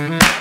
Mm-hmm.